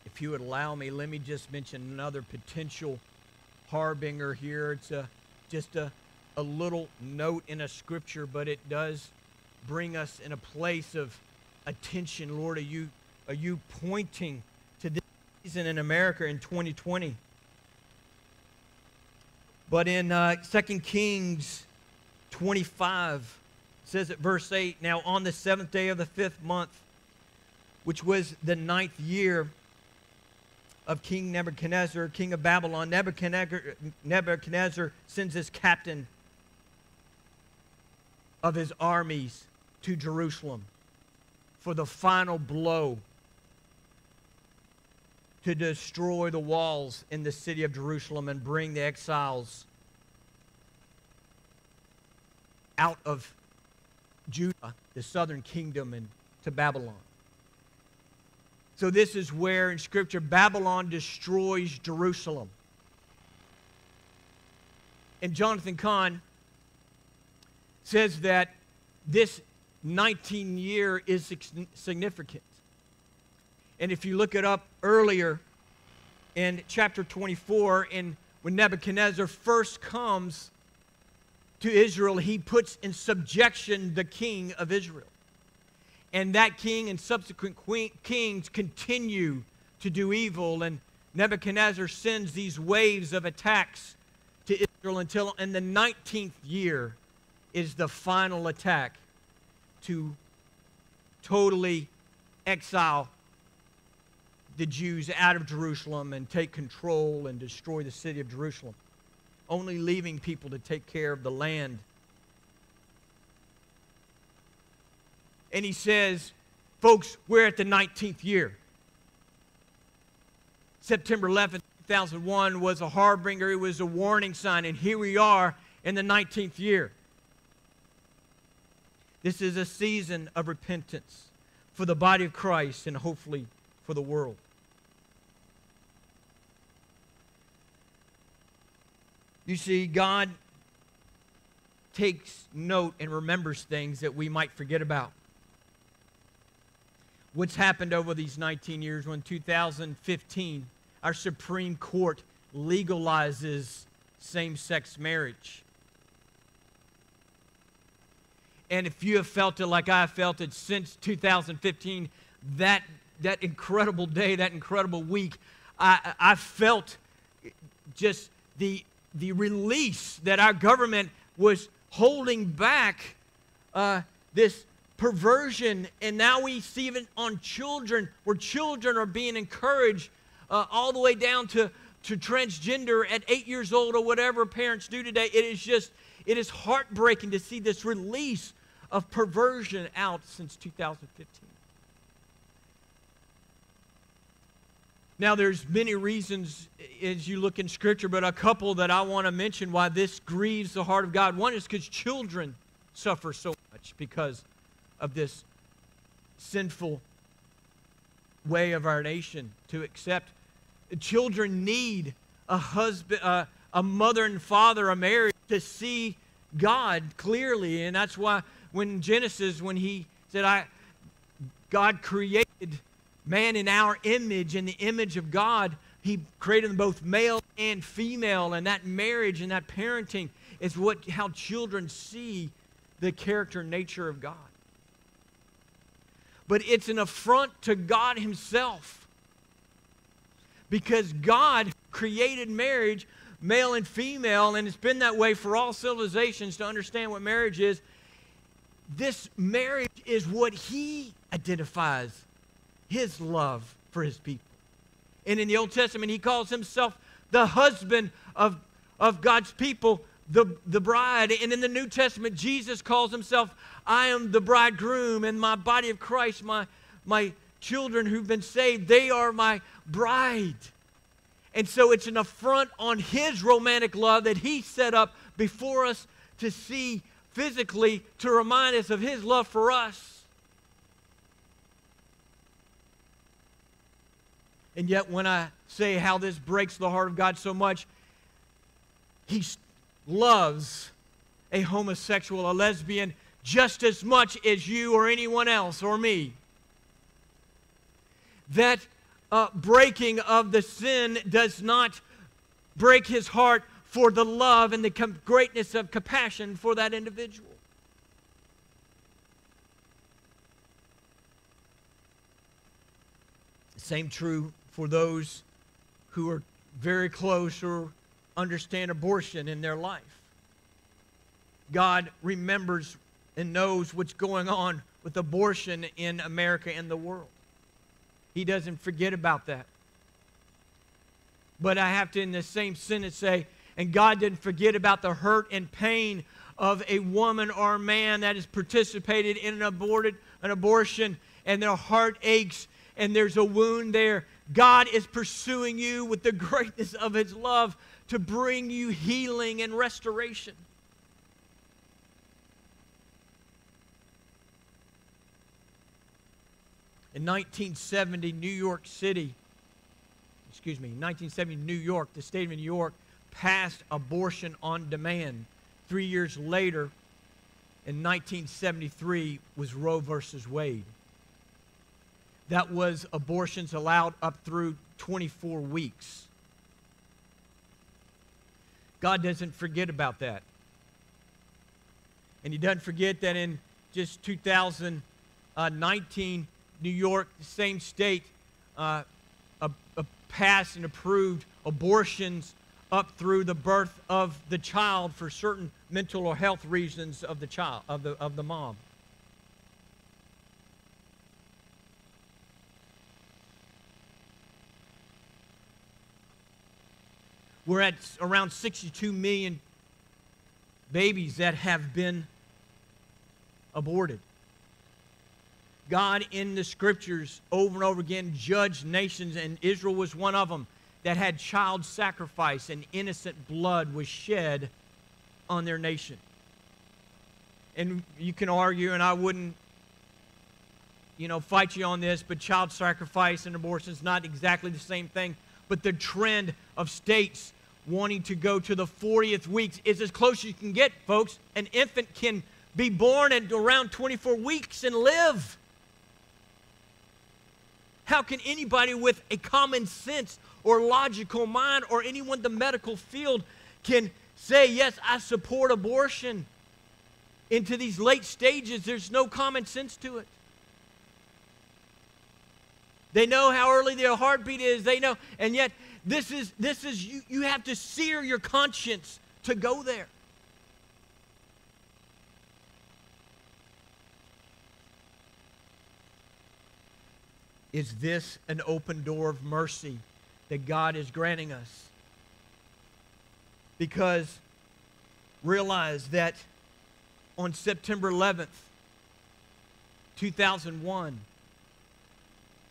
if you would allow me, let me just mention another potential harbinger here. It's a, just a, a little note in a scripture, but it does bring us in a place of attention. Lord, are you, are you pointing to this season in America in 2020? But in uh, 2 Kings 25, says at verse 8, Now on the seventh day of the fifth month, which was the ninth year, of King Nebuchadnezzar, king of Babylon, Nebuchadnezzar, Nebuchadnezzar sends his captain of his armies to Jerusalem for the final blow to destroy the walls in the city of Jerusalem and bring the exiles out of Judah, the southern kingdom, and to Babylon. So, this is where in Scripture Babylon destroys Jerusalem. And Jonathan Cahn says that this 19 year is significant. And if you look it up earlier in chapter 24, and when Nebuchadnezzar first comes to Israel, he puts in subjection the king of Israel. And that king and subsequent queen, kings continue to do evil. And Nebuchadnezzar sends these waves of attacks to Israel until in the 19th year is the final attack to totally exile the Jews out of Jerusalem and take control and destroy the city of Jerusalem, only leaving people to take care of the land and he says, Folks, we're at the 19th year. September 11th, 2001 was a harbinger, it was a warning sign, and here we are in the 19th year. This is a season of repentance for the body of Christ and hopefully for the world. You see, God takes note and remembers things that we might forget about what's happened over these 19 years when 2015 our Supreme Court legalizes same sex marriage. And if you have felt it like I felt it since 2015, that, that incredible day, that incredible week, I, I felt just the, the release that our government was holding back uh, this perversion, and now we see it on children, where children are being encouraged uh, all the way down to, to transgender at eight years old or whatever parents do today. It is just, it is heartbreaking to see this release of perversion out since 2015. Now, there's many reasons as you look in Scripture, but a couple that I want to mention why this grieves the heart of God. One is because children suffer so much because of this sinful way of our nation to accept. Children need a husband, uh, a mother and father, a marriage to see God clearly, and that's why when Genesis, when He said, "I," God created man in our image, in the image of God. He created them both male and female, and that marriage and that parenting is what how children see the character and nature of God. But it's an affront to God Himself. Because God created marriage, male and female, and it's been that way for all civilizations to understand what marriage is. This marriage is what He identifies His love for His people. And in the Old Testament, He calls Himself the husband of, of God's people the, the bride. And in the New Testament, Jesus calls himself, I am the bridegroom, and my body of Christ, my, my children who've been saved, they are my bride. And so it's an affront on his romantic love that he set up before us to see physically to remind us of his love for us. And yet, when I say how this breaks the heart of God so much, he loves a homosexual, a lesbian, just as much as you or anyone else or me. That uh, breaking of the sin does not break his heart for the love and the com- greatness of compassion for that individual. Same true for those who are very close or understand abortion in their life. God remembers and knows what's going on with abortion in America and the world. He doesn't forget about that. But I have to, in the same sentence, say, and God didn't forget about the hurt and pain of a woman or a man that has participated in an aborted an abortion and their heart aches and there's a wound there. God is pursuing you with the greatness of his love to bring you healing and restoration. In 1970, New York City, excuse me, 1970, New York, the state of New York passed abortion on demand. Three years later, in 1973, was Roe versus Wade. That was abortions allowed up through 24 weeks. God doesn't forget about that. And He doesn't forget that in just 2019, uh, New York, the same state, uh, a, a passed and approved abortions up through the birth of the child for certain mental or health reasons of the child of the of the mom. We're at around 62 million babies that have been aborted. God in the scriptures over and over again judged nations, and Israel was one of them that had child sacrifice and innocent blood was shed on their nation. And you can argue, and I wouldn't, you know, fight you on this, but child sacrifice and abortion is not exactly the same thing. But the trend of states wanting to go to the 40th weeks is as close as you can get, folks. An infant can be born at around 24 weeks and live. How can anybody with a common sense or logical mind or anyone in the medical field can say, yes, I support abortion into these late stages? There's no common sense to it. They know how early their heartbeat is. They know, and yet this is, this is you, you have to sear your conscience to go there. Is this an open door of mercy that God is granting us? Because realize that on September 11th, 2001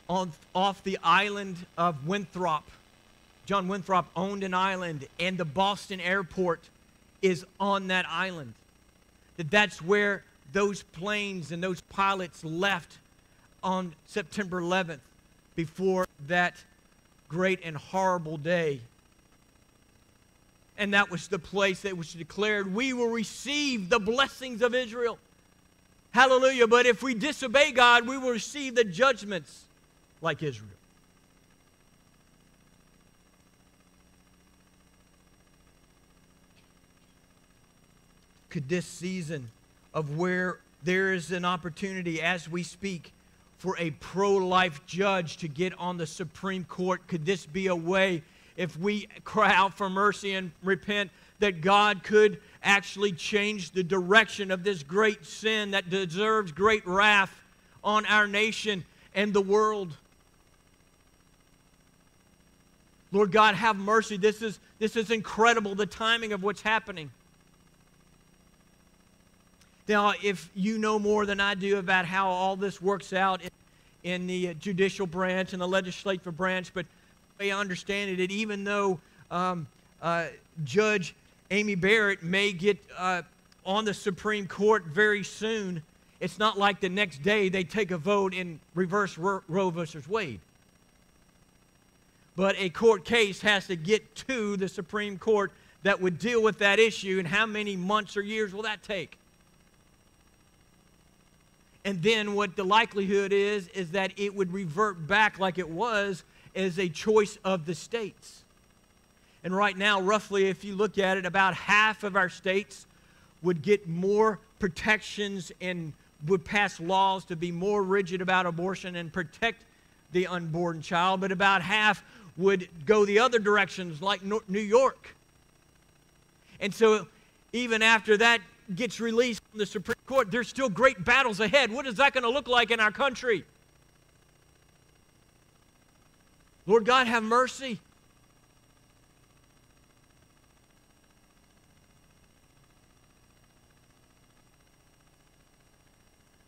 on, off the island of Winthrop. John Winthrop owned an island, and the Boston airport is on that island. That that's where those planes and those pilots left on September 11th before that great and horrible day. And that was the place that was declared we will receive the blessings of Israel. Hallelujah. But if we disobey God, we will receive the judgments like Israel. Could this season of where there is an opportunity as we speak for a pro life judge to get on the Supreme Court, could this be a way, if we cry out for mercy and repent, that God could actually change the direction of this great sin that deserves great wrath on our nation and the world? Lord God, have mercy. This is, this is incredible, the timing of what's happening. Now, if you know more than I do about how all this works out in, in the judicial branch and the legislative branch, but I understand it, even though um, uh, Judge Amy Barrett may get uh, on the Supreme Court very soon, it's not like the next day they take a vote in reverse Roe versus Wade but a court case has to get to the Supreme Court that would deal with that issue, and how many months or years will that take? And then what the likelihood is, is that it would revert back like it was as a choice of the states. And right now, roughly, if you look at it, about half of our states would get more protections and would pass laws to be more rigid about abortion and protect the unborn child, but about half would go the other directions, like New York. And so, even after that gets released from the Supreme Court, there's still great battles ahead. What is that going to look like in our country? Lord God, have mercy.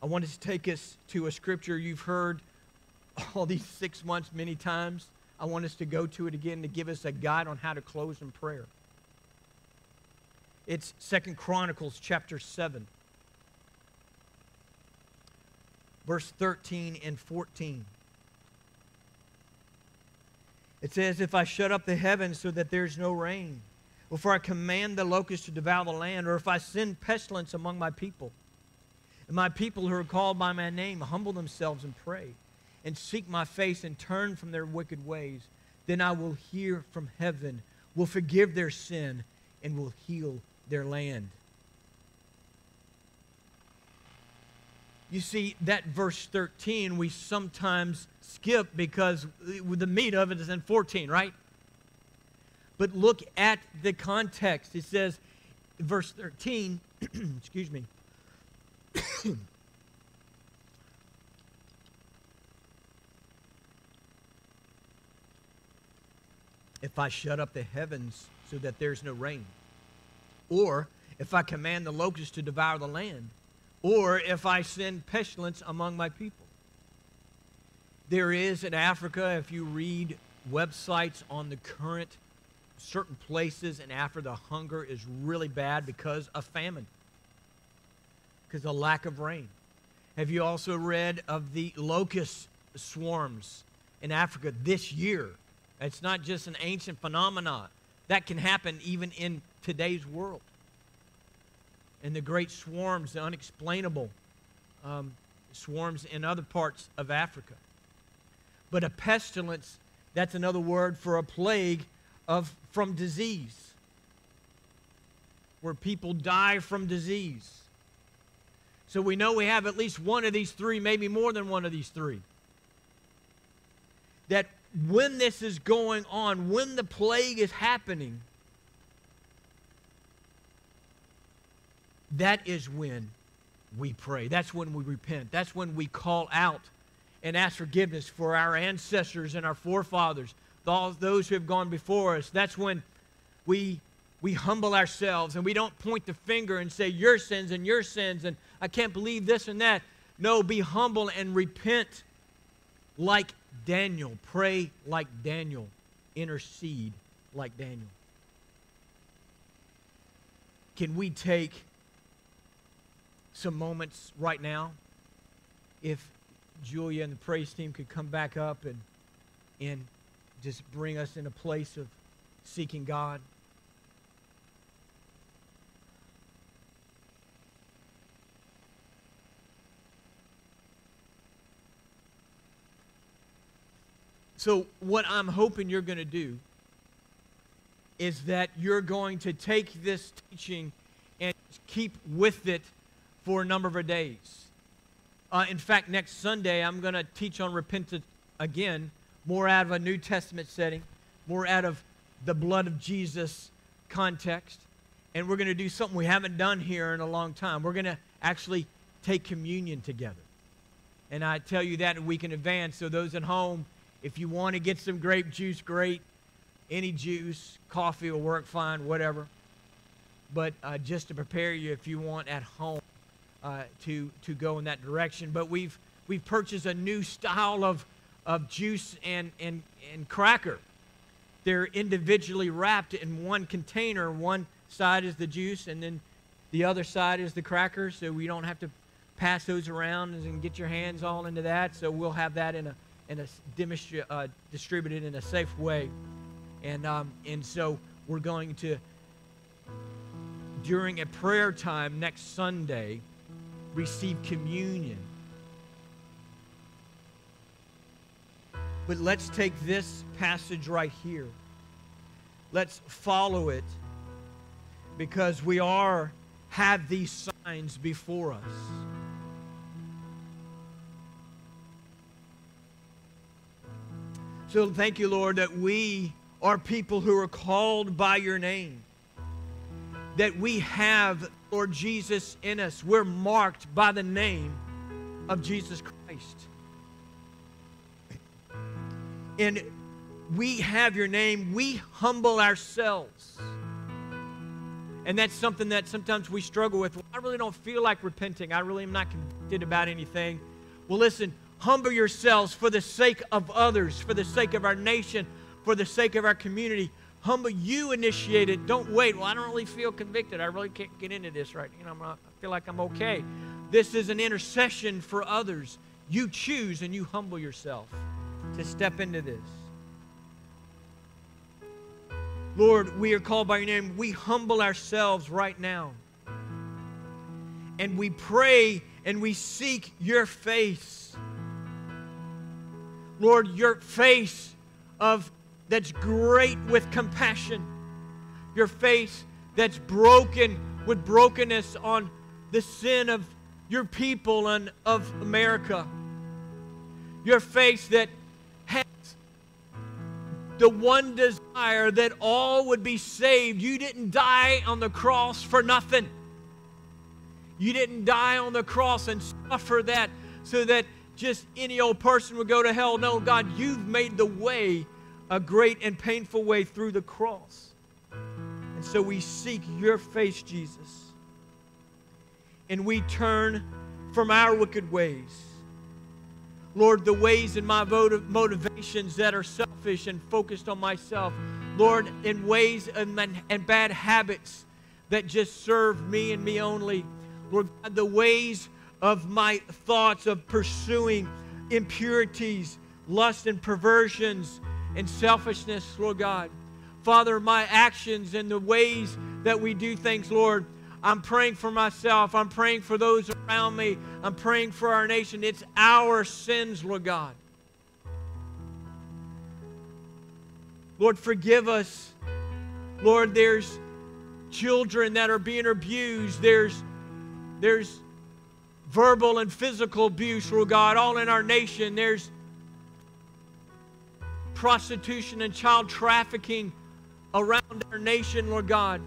I wanted to take us to a scripture you've heard all these six months many times. I want us to go to it again to give us a guide on how to close in prayer. It's Second Chronicles chapter 7, verse 13 and 14. It says, If I shut up the heavens so that there's no rain, or if I command the locusts to devour the land, or if I send pestilence among my people, and my people who are called by my name humble themselves and pray and seek my face and turn from their wicked ways, then I will hear from heaven, will forgive their sin, and will heal their land. You see, that verse 13 we sometimes skip because the meat of it is in 14, right? But look at the context. It says, verse 13, excuse me. if I shut up the heavens so that there's no rain, or if I command the locusts to devour the land, or if I send pestilence among my people. There is in Africa, if you read websites on the current certain places in Africa, the hunger is really bad because of famine, because of lack of rain. Have you also read of the locust swarms in Africa this year? It's not just an ancient phenomenon. That can happen even in today's world. And the great swarms, the unexplainable um, swarms in other parts of Africa. But a pestilence, that's another word for a plague of from disease. Where people die from disease. So we know we have at least one of these three, maybe more than one of these three. That when this is going on, when the plague is happening, that is when we pray. That's when we repent. That's when we call out and ask forgiveness for our ancestors and our forefathers, those who have gone before us. That's when we we humble ourselves and we don't point the finger and say your sins and your sins and I can't believe this and that. No, be humble and repent like Daniel. Pray like Daniel. Intercede like Daniel. Can we take some moments right now? If Julia and the praise team could come back up and, and just bring us in a place of seeking God. So, what I'm hoping you're going to do is that you're going to take this teaching and keep with it for a number of days. Uh, in fact, next Sunday, I'm going to teach on repentance again, more out of a New Testament setting, more out of the blood of Jesus context. And we're going to do something we haven't done here in a long time. We're going to actually take communion together. And I tell you that a week in advance. So, those at home, if you want to get some grape juice, great. Any juice, coffee will work fine, whatever. But uh, just to prepare you, if you want at home uh, to, to go in that direction. But we've, we've purchased a new style of, of juice and, and, and cracker. They're individually wrapped in one container. One side is the juice, and then the other side is the cracker, so we don't have to pass those around and get your hands all into that. So we'll have that in a and a, uh, distributed in a safe way. And, um, and so we're going to, during a prayer time next Sunday, receive communion. But let's take this passage right here. Let's follow it because we are have these signs before us. So thank you, Lord, that we are people who are called by your name. That we have, Lord Jesus, in us. We're marked by the name of Jesus Christ. And we have your name. We humble ourselves. And that's something that sometimes we struggle with. I really don't feel like repenting. I really am not convicted about anything. Well, listen, Humble yourselves for the sake of others, for the sake of our nation, for the sake of our community. Humble, you initiate it. Don't wait. Well, I don't really feel convicted. I really can't get into this right. You know, not, i feel like I'm okay. This is an intercession for others. You choose and you humble yourself to step into this. Lord, we are called by your name. We humble ourselves right now. And we pray and we seek your face. Lord, your face of that's great with compassion. Your face that's broken with brokenness on the sin of your people and of America. Your face that has the one desire that all would be saved. You didn't die on the cross for nothing. You didn't die on the cross and suffer that so that just any old person would go to hell. No, God, you've made the way a great and painful way through the cross. And so we seek your face, Jesus. And we turn from our wicked ways. Lord, the ways and my motivations that are selfish and focused on myself. Lord, in ways and, and bad habits that just serve me and me only. Lord, the ways of my thoughts of pursuing impurities, lust and perversions, and selfishness, Lord God. Father, my actions and the ways that we do things, Lord, I'm praying for myself. I'm praying for those around me. I'm praying for our nation. It's our sins, Lord God. Lord, forgive us. Lord, there's children that are being abused. There's, there's verbal and physical abuse, Lord God, all in our nation. There's prostitution and child trafficking around our nation, Lord God.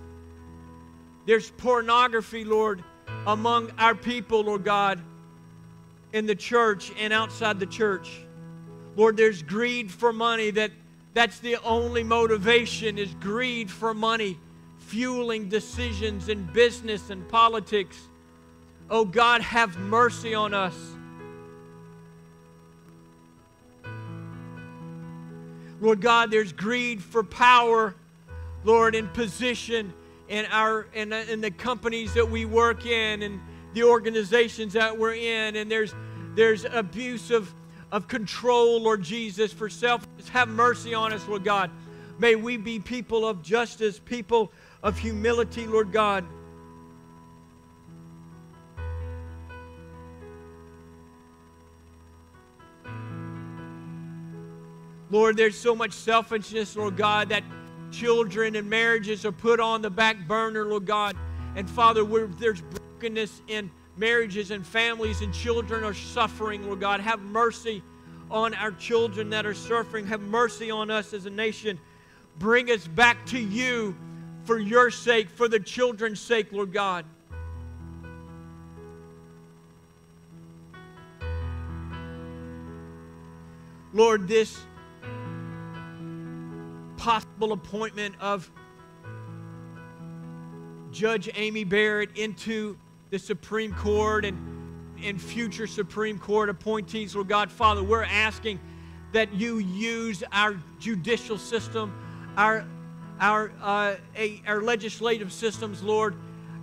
There's pornography, Lord, among our people, Lord God, in the church and outside the church. Lord, there's greed for money that that's the only motivation is greed for money, fueling decisions in business and politics. Oh God, have mercy on us. Lord God, there's greed for power, Lord, in position in our in, in the companies that we work in and the organizations that we're in, and there's there's abuse of, of control, Lord Jesus, for self. Have mercy on us, Lord God. May we be people of justice, people of humility, Lord God. Lord, there's so much selfishness, Lord God, that children and marriages are put on the back burner, Lord God. And Father, where there's brokenness in marriages and families and children are suffering, Lord God. Have mercy on our children that are suffering. Have mercy on us as a nation. Bring us back to you for your sake, for the children's sake, Lord God. Lord, this possible appointment of Judge Amy Barrett into the Supreme Court and, and future Supreme Court appointees, Lord God, Father, we're asking that you use our judicial system, our, our, uh, a, our legislative systems, Lord,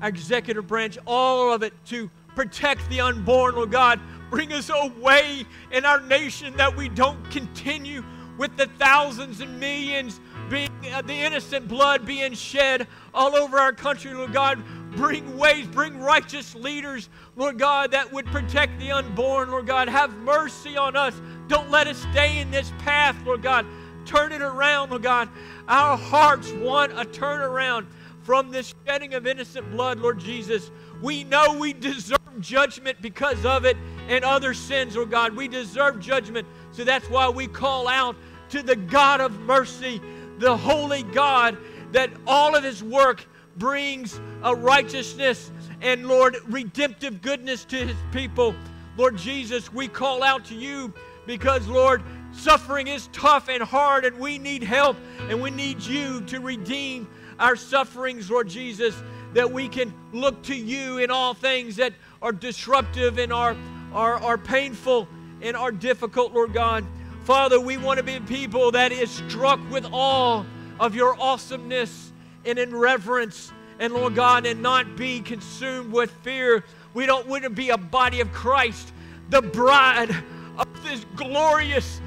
our executive branch, all of it to protect the unborn, Lord God. Bring us away in our nation that we don't continue with the thousands and millions being uh, the innocent blood being shed all over our country, Lord God. Bring ways, bring righteous leaders, Lord God, that would protect the unborn, Lord God. Have mercy on us. Don't let us stay in this path, Lord God. Turn it around, Lord God. Our hearts want a turnaround from this shedding of innocent blood, Lord Jesus. We know we deserve judgment because of it and other sins, Lord God. We deserve judgment. So that's why we call out to the God of mercy the holy God that all of his work brings a righteousness and, Lord, redemptive goodness to his people. Lord Jesus, we call out to you because, Lord, suffering is tough and hard, and we need help, and we need you to redeem our sufferings, Lord Jesus, that we can look to you in all things that are disruptive and are, are, are painful and are difficult, Lord God. Father, we want to be people that is struck with awe of your awesomeness and in reverence, and Lord God, and not be consumed with fear. We don't want to be a body of Christ, the bride of this glorious,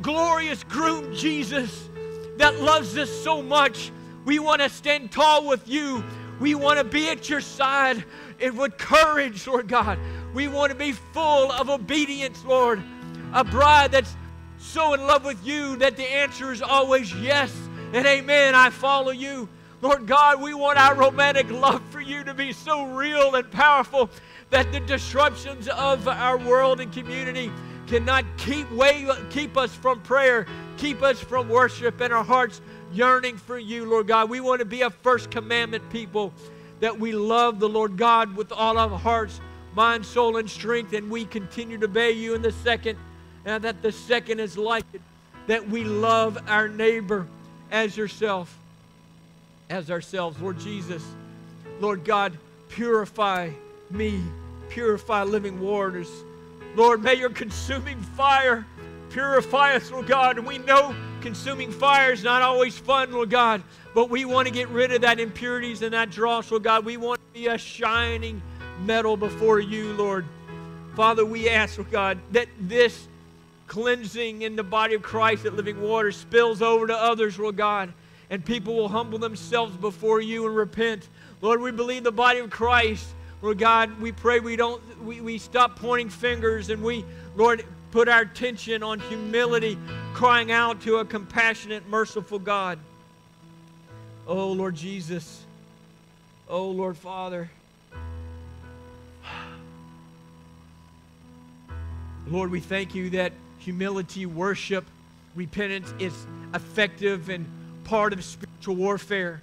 glorious groom Jesus that loves us so much. We want to stand tall with you. We want to be at your side and with courage, Lord God. We want to be full of obedience, Lord. A bride that's so in love with you that the answer is always yes and amen. I follow you. Lord God, we want our romantic love for you to be so real and powerful that the disruptions of our world and community cannot keep, way, keep us from prayer, keep us from worship, and our hearts yearning for you, Lord God. We want to be a first commandment people that we love the Lord God with all our hearts, mind, soul, and strength, and we continue to obey you in the second and that the second is like it, that we love our neighbor as yourself, as ourselves. Lord Jesus, Lord God, purify me, purify living waters. Lord, may your consuming fire purify us, Lord God. And we know consuming fire is not always fun, Lord God, but we want to get rid of that impurities and that dross, Lord God. We want to be a shining metal before you, Lord. Father, we ask, Lord God, that this cleansing in the body of Christ at Living Water spills over to others, Lord God, and people will humble themselves before you and repent. Lord, we believe the body of Christ. Lord God, we pray we don't we, we stop pointing fingers and we, Lord, put our attention on humility, crying out to a compassionate, merciful God. Oh Lord Jesus. Oh Lord Father. Lord, we thank you that humility, worship, repentance is effective and part of spiritual warfare.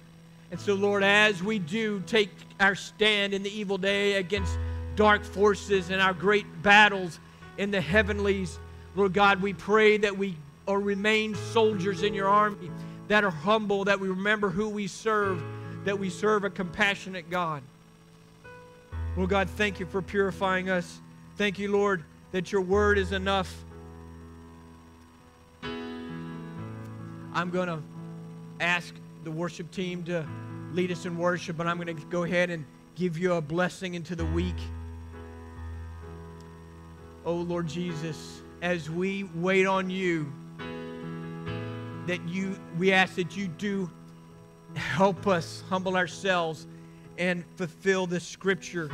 And so, Lord, as we do take our stand in the evil day against dark forces and our great battles in the heavenlies, Lord God, we pray that we or remain soldiers in your army that are humble, that we remember who we serve, that we serve a compassionate God. Lord God, thank you for purifying us. Thank you, Lord, that your word is enough I'm going to ask the worship team to lead us in worship, but I'm going to go ahead and give you a blessing into the week. Oh, Lord Jesus, as we wait on you, that you we ask that you do help us humble ourselves and fulfill the scripture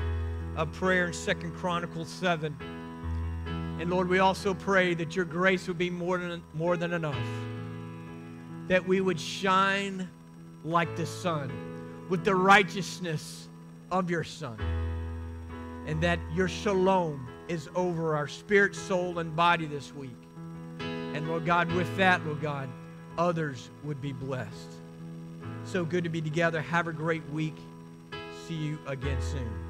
of prayer in Second Chronicles 7. And Lord, we also pray that your grace would be more than, more than enough. That we would shine like the sun with the righteousness of your Son. And that your shalom is over our spirit, soul, and body this week. And Lord God, with that, Lord God, others would be blessed. So good to be together. Have a great week. See you again soon.